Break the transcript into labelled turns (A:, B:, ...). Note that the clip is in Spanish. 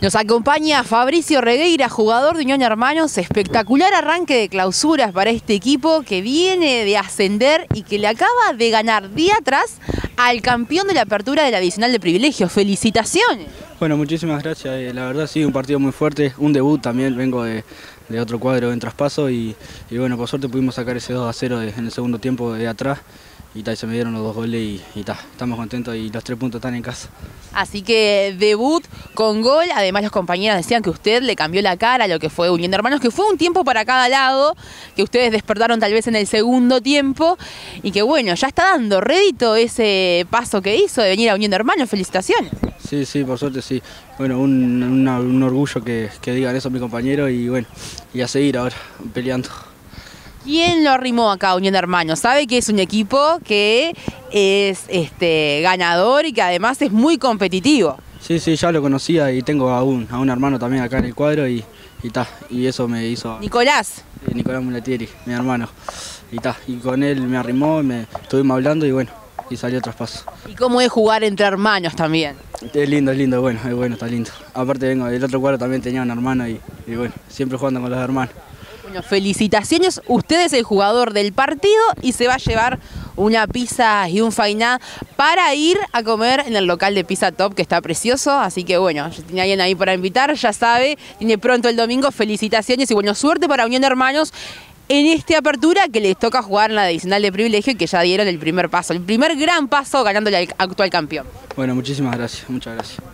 A: Nos acompaña Fabricio Regueira, jugador de Unión Hermanos. Espectacular arranque de clausuras para este equipo que viene de ascender y que le acaba de ganar día atrás al campeón de la apertura de la adicional de privilegios. ¡Felicitaciones!
B: Bueno, muchísimas gracias. Eh, la verdad sí, un partido muy fuerte, un debut también, vengo de, otro cuadro en traspaso y, y, bueno, por suerte pudimos sacar ese 2 a 0 en el segundo tiempo de atrás y tal, se me dieron los dos goles y, y estamos contentos y los tres puntos están en casa.
A: Así que debut con gol, además los compañeros decían que usted le cambió la cara a lo que fue Unión de Hermanos, que fue un tiempo para cada lado, que ustedes despertaron tal vez en el segundo tiempo y que bueno, ya está dando rédito ese paso que hizo de venir a Unión de Hermanos, felicitaciones.
B: Sí, sí, por suerte sí. Bueno, un, orgullo que, que digan eso a mi compañero y bueno, y a seguir ahora peleando.
A: ¿Quién lo arrimó acá a Unión de Hermanos? Sabe que es un equipo que es este, ganador y que además es muy competitivo.
B: Sí, sí, ya lo conocía y tengo a un, a un hermano también acá en el cuadro y, y, y eso me hizo...
A: Nicolás.
B: Nicolás Muletieri, mi hermano. Y, y con él me arrimó, me estuvimos hablando y bueno, y salió traspaso.
A: ¿Y cómo es jugar entre hermanos también?
B: Es lindo, es lindo, bueno, es bueno, está lindo. Aparte vengo del otro cuadro también tenía un hermano y, y bueno, siempre jugando con los hermanos.
A: Bueno, felicitaciones. Usted es el jugador del partido y se va a llevar una pizza y un fainá para ir a comer en el local de Pizza Top, que está precioso. Así que bueno, tiene alguien ahí para invitar, ya sabe. Tiene pronto el domingo. Felicitaciones y bueno, suerte para Unión Hermanos en esta apertura que les toca jugar en la adicional de privilegio que ya dieron el primer paso, el primer gran paso ganándole al actual campeón.
B: Bueno, muchísimas gracias, muchas gracias.